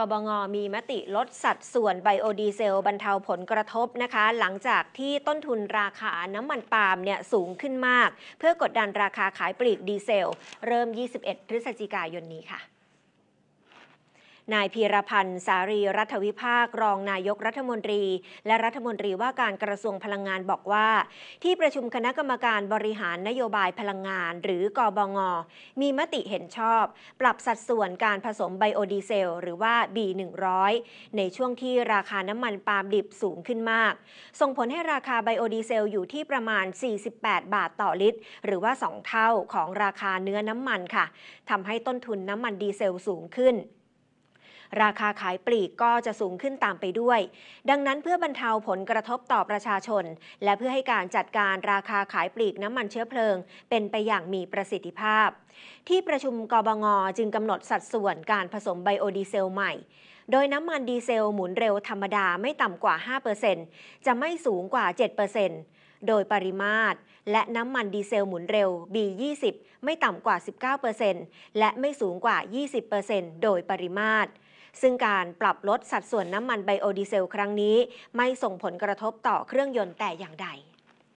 กบงมีมติลดสัดส่วนไบโอดีเซลบรรเทาผลกระทบนะคะ หลังจากที่ต้นทุนราคาน้ำมันปาล์มเนี่ยสูงขึ้นมาก เพื่อกดดันราคาขายปลีกดีเซล เริ่ม 21 พฤศจิกายนนี้ค่ะ นายพีรพันธ์ สารีรัฐวิภาค รองนายกรัฐมนตรี และรัฐมนตรีว่าการกระทรวงพลังงานบอกว่า ที่ประชุมคณะกรรมการบริหารนโยบายพลังงาน หรือกอบง มีมติเห็นชอบ ปรับสัดส่วนการผสมไบโอดีเซล หรือว่า B100 ในช่วงที่ราคาน้ำมันปาล์มดิบสูงขึ้นมาก ส่งผลให้ราคาไบโอดีเซลอยู่ที่ประมาณ 48 บาทต่อลิตร หรือว่า 2 เท่าของราคาเนื้อน้ำมันค่ะทำให้ต้นทุนน้ำมันดีเซลสูงขึ้น ราคาขายปลีกก็จะสูงขึ้นตามไปด้วย ดังนั้นเพื่อบรรเทาผลกระทบต่อประชาชน และเพื่อให้การจัดการราคาขายปลีกน้ำมันเชื้อเพลิง เป็นไปอย่างมีประสิทธิภาพ ที่ประชุมกบงจึงกำหนดสัดส่วนการผสมไบโอดีเซลใหม่ โดยน้ำมันดีเซลหมุนเร็วธรรมดาไม่ต่ำกว่า 5%จะไม่สูงกว่า 7%โดยปริมาตร และน้ำมันดีเซลหมุนเร็ว B20 ไม่ต่ำกว่า 19%และไม่สูงกว่า 20%โดยปริมาตร ซึ่งการปรับลดสัดส่วนน้ำมันไบโอดีเซล ครั้งนี้ ไม่ส่งผลกระทบต่อเครื่องยนต์แต่อย่างใด